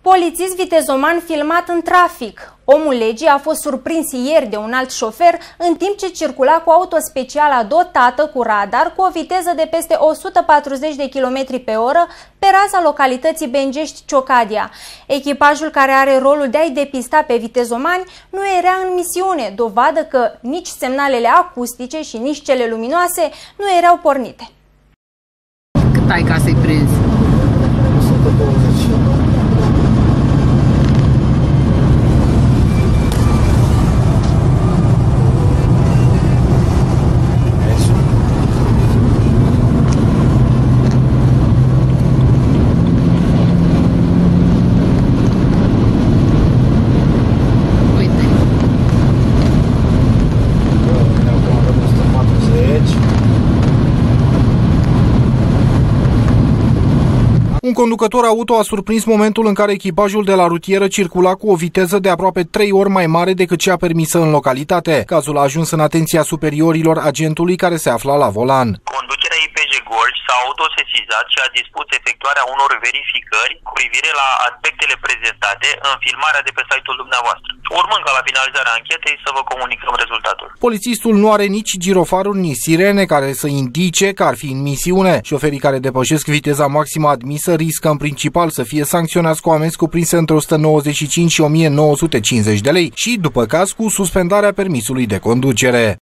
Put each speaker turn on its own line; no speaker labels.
Polițist vitezoman filmat în trafic. Omul legii a fost surprins ieri de un alt șofer în timp ce circula cu auto specială dotată cu radar cu o viteză de peste 140 de km pe oră pe raza localității Bengești-Ciocadia. Echipajul care are rolul de a-i depista pe vitezomani nu era în misiune, dovadă că nici semnalele acustice și nici cele luminoase nu erau pornite.
Cât ai ca să-i prinzi? 都是青
Un conducător auto a surprins momentul în care echipajul de la rutieră circula cu o viteză de aproape 3 ori mai mare decât cea permisă în localitate. Cazul a ajuns în atenția superiorilor agentului care se afla la volan.
Conducerea IPJ Gorj s-a autosesizat și a dispus efectuarea unor verificări cu privire la aspectele prezentate în filmarea de pe site-ul dumneavoastră. Urmând ca la finalizarea anchetei să vă comunicăm rezultatul.
Polițistul nu are nici girofaruri, nici sirene care să indice că ar fi în misiune. Șoferii care depășesc viteza maximă admisă riscă în principal să fie sancționați cu amenzi cuprinse între 195 și 1950 de lei și, după caz, cu suspendarea permisului de conducere.